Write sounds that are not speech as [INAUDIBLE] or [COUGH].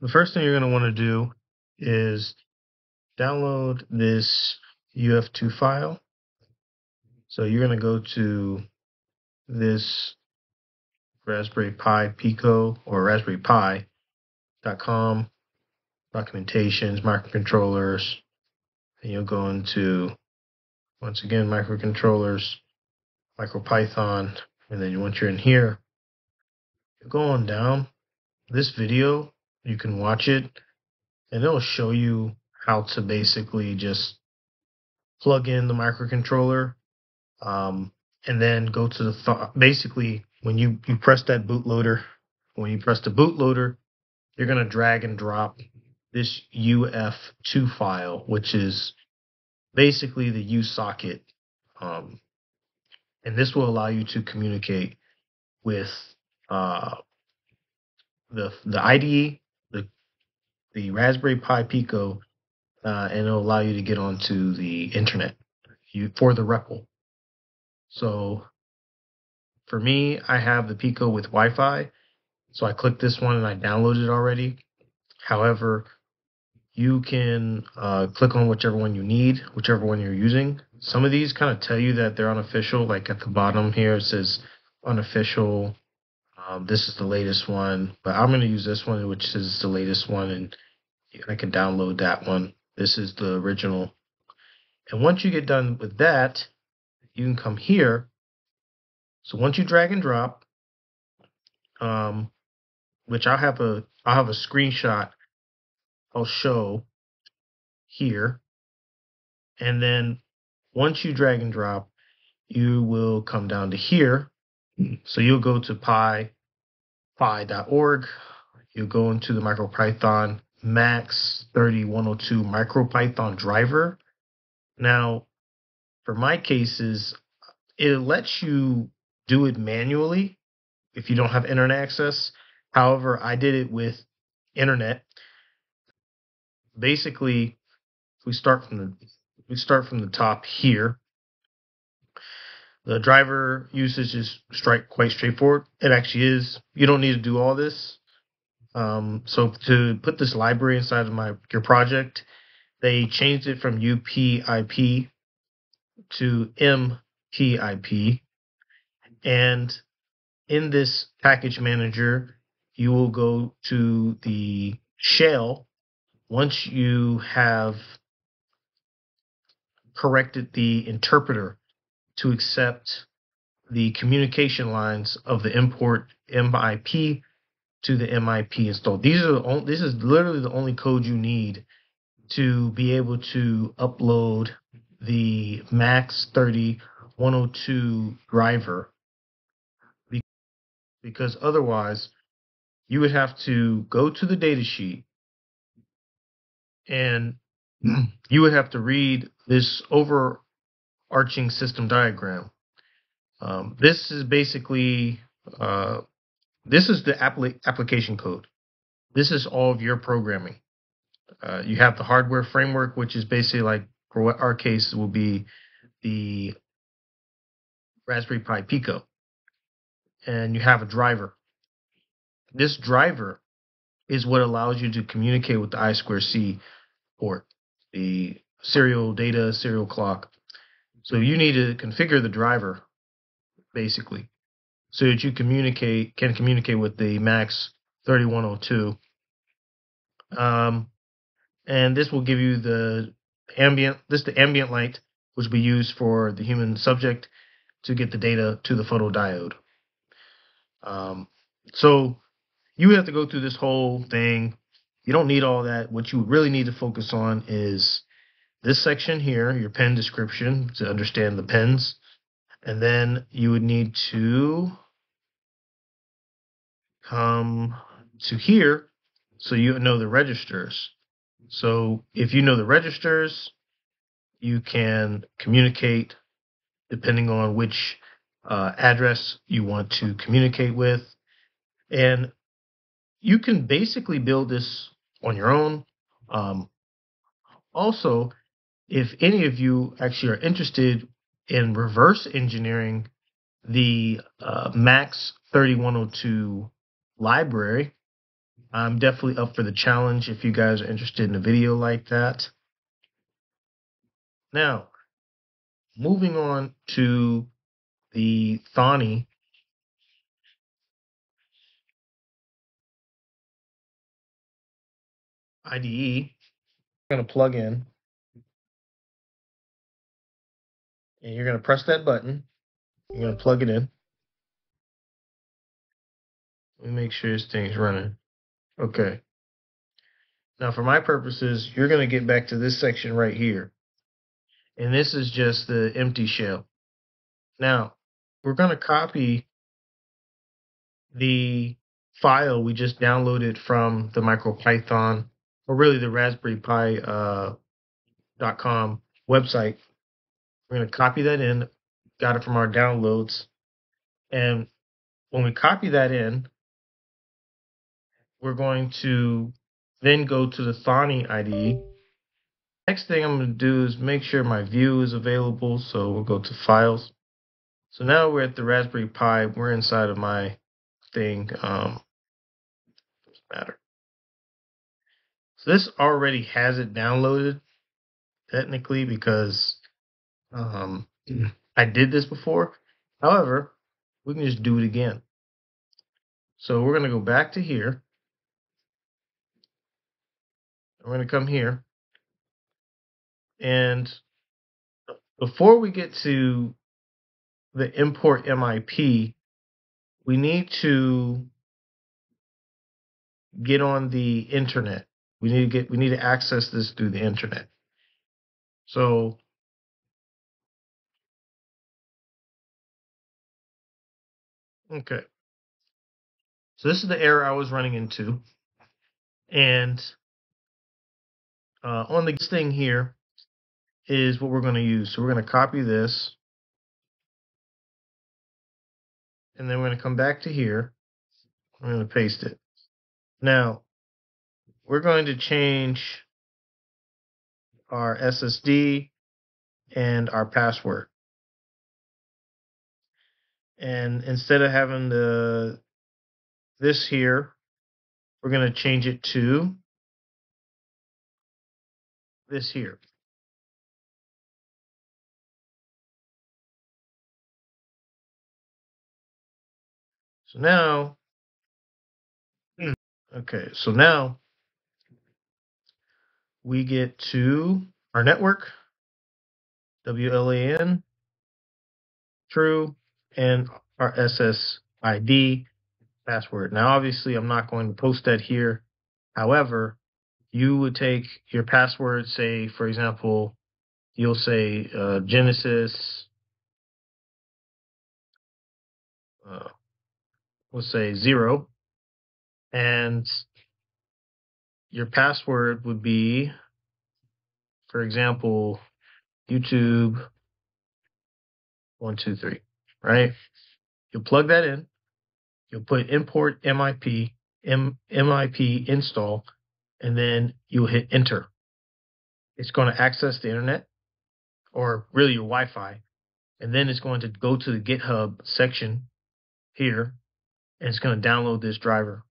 the first thing you're going to want to do is download this UF2 file. So you're going to go to this Raspberry Pi Pico or Raspberry Pi.com documentations, microcontrollers, and you'll go into once again microcontrollers, MicroPython, and then once you're in here, you go on down. This video, you can watch it, and it'll show you how to basically just plug in the microcontroller, um, and then go to the th- basically when you you press that bootloader, when you press the bootloader, you're gonna drag and drop this UF2 file, which is basically the USocket. Um, and this will allow you to communicate with uh, the the IDE, the Raspberry Pi Pico, uh, and it'll allow you to get onto the internet you, for the REPL. So for me, I have the Pico with Wi-Fi, so I clicked this one and I downloaded it already. However, you can uh, click on whichever one you need, whichever one you're using. Some of these kind of tell you that they're unofficial. Like at the bottom here, it says unofficial. Um, this is the latest one, but I'm going to use this one, which is the latest one, and I can download that one. This is the original. And once you get done with that, you can come here. So once you drag and drop, um, which I'll have a I'll have a screenshot I'll show here. And then once you drag and drop, you will come down to here. So you'll go to pi, pi.org. You'll go into the MicroPython Max 3102 MicroPython driver. Now, for my cases, it lets you do it manually if you don't have internet access. However, I did it with internet basically we start from the we start from the top here. The driver usage is quite straightforward. It actually is. You don't need to do all this. Um, so to put this library inside of my your project, they changed it from UPIP to MPIP, and in this package manager, you will go to the shell once you have corrected the interpreter to accept the communication lines of the import MIP to the MIP install. These are the only, this is literally the only code you need to be able to upload the Max 30 102 driver because otherwise you would have to go to the datasheet and [CLEARS THROAT] you would have to read this overarching system diagram. Um, this is basically uh, this is the application code. This is all of your programming. Uh, you have the hardware framework, which is basically like for what our case will be the Raspberry Pi Pico, and you have a driver. This driver is what allows you to communicate with the I2C port, the serial data, serial clock. So you need to configure the driver basically so that you communicate can communicate with the Max 3102. Um, and this will give you the ambient this the ambient light which we use for the human subject to get the data to the photodiode. Um, so you have to go through this whole thing you don't need all that. What you really need to focus on is this section here, your pen description to understand the pens. And then you would need to come to here so you know the registers. So if you know the registers, you can communicate depending on which uh, address you want to communicate with. And you can basically build this on your own. Um, also, if any of you actually are interested in reverse engineering the uh, Max 3102 library, I'm definitely up for the challenge if you guys are interested in a video like that. Now, moving on to the Thonny. IDE, I'm going to plug in. And you're going to press that button. You're going to plug it in. Let me make sure this thing's running. Okay. Now, for my purposes, you're going to get back to this section right here. And this is just the empty shell. Now, we're going to copy the file we just downloaded from the MicroPython, or really the Raspberry Pi uh, .com website. We're going to copy that in, got it from our downloads. And when we copy that in, we're going to then go to the Thonny IDE. Next thing I'm going to do is make sure my view is available. So we'll go to Files. So now we're at the Raspberry Pi. We're inside of my thing. Um, doesn't matter. So this already has it downloaded, technically, because um, I did this before. However, we can just do it again. So we're going to go back to here. We're going to come here. And before we get to the import MIP, we need to get on the internet. We need to get we need to access this through the internet. So okay. So this is the error I was running into. And uh, on the thing here is what we're going to use. So we're going to copy this. And then we're going to come back to here. I'm going to paste it. Now, we're going to change our SSD and our password. And instead of having the this here, we're going to change it to this here. So now, hmm, okay, so now we get to our network, WLAN, true, and our SSID password. Now, obviously, I'm not going to post that here. However, you would take your password, say, for example, you'll say uh, Genesis, uh, we'll say zero, and your password would be, for example, YouTube one, two, three, right? You'll plug that in. You'll put import MIP, M, MIP install, and then you'll hit enter. It's going to access the internet or really your Wi Fi. And then it's going to go to the GitHub section here and it's going to download this driver.